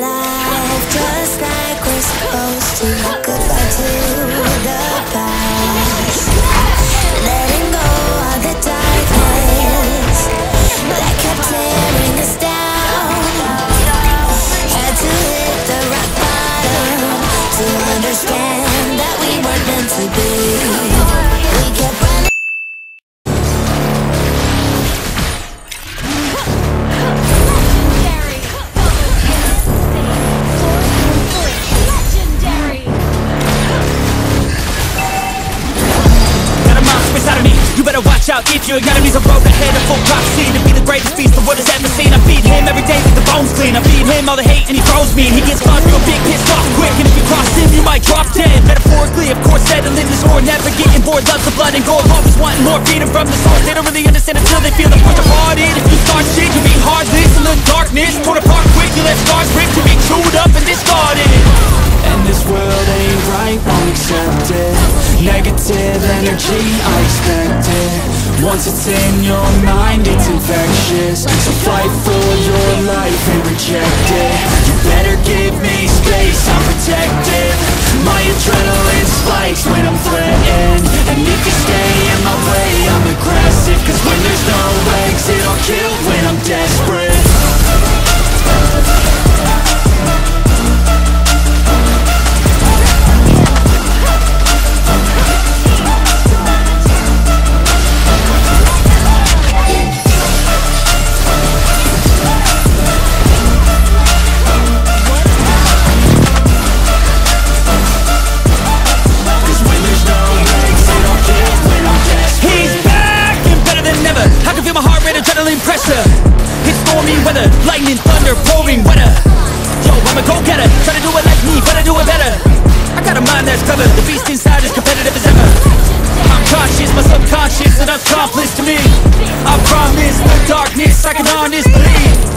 life just like we're supposed to. Goodbye to the past. Letting go of the that kept tearing us down. Had to hit the rock bottom to understand watch out If your enemy's a road ahead of full prophecy To be the greatest beast the world has ever seen. I feed him every day with the bones clean. I feed him all the hate and he throws me. And he gets caught real big, pissed off quick. And if you cross him, you might drop dead. Metaphorically, of course, settling this war. Never getting bored, loves the blood and gore. Always wanting more freedom from the source. They don't really understand until they feel the force of heart in. If you start shit, you'll be heartless A little darkness, torn apart quick. You let scars rip to be chewed up and discarded And this world ain't right, won't accept it Negative energy, I expect it Once it's in your mind, it's infectious. So fight for your life and reject it. You better give me space, I'm protected pressure. It's stormy weather, lightning, thunder, pouring weather. Yo, I'm a go-getter, try to do it like me, but I do it better. I got a mind that's clever, the beast inside is competitive as ever. I'm conscious, my subconscious, and I'm accomplice to me. I promise, the darkness, I can honestly